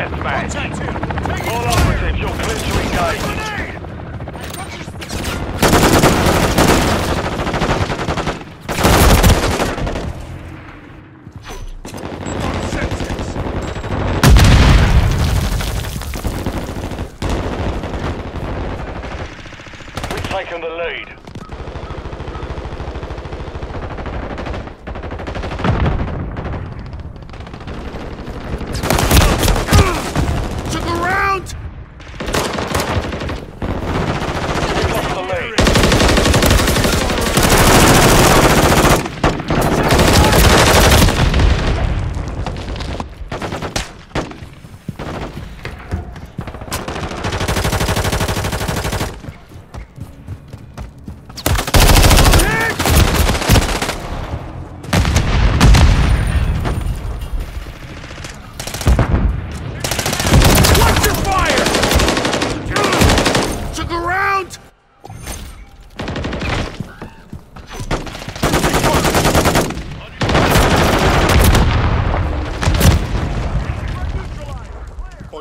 deathmatch. All operatives, you're clear to engage. We've taken the lead.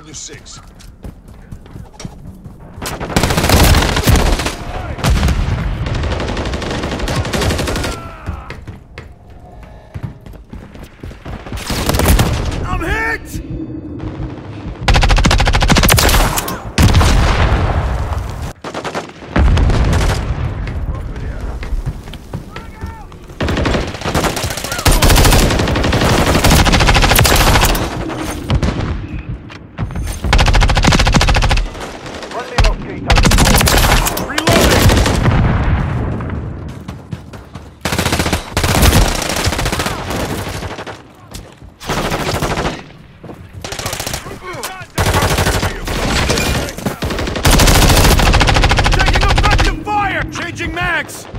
Avenue 6. Max!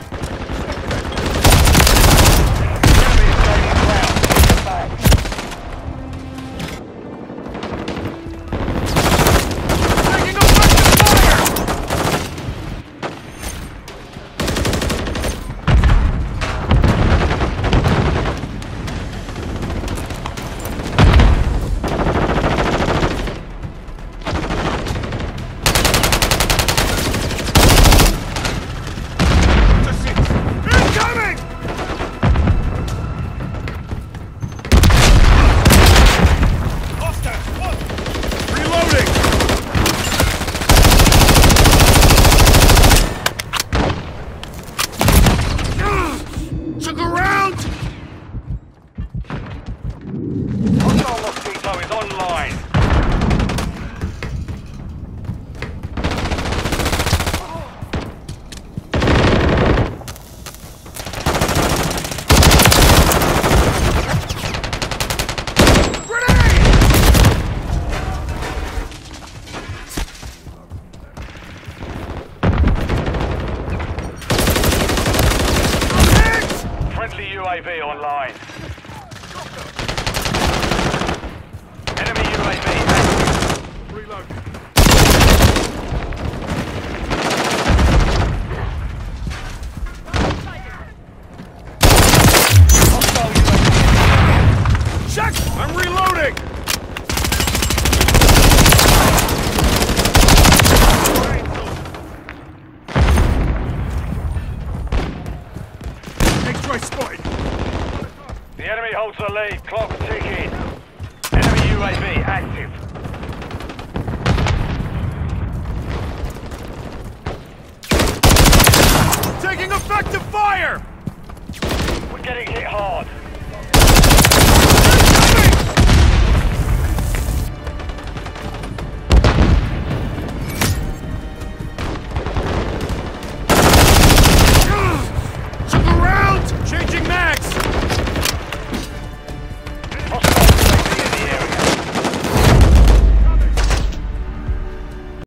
UAV online. Enemy holds the lead. Clock ticking. Enemy UAV active. Taking effective fire! We're getting hit hard.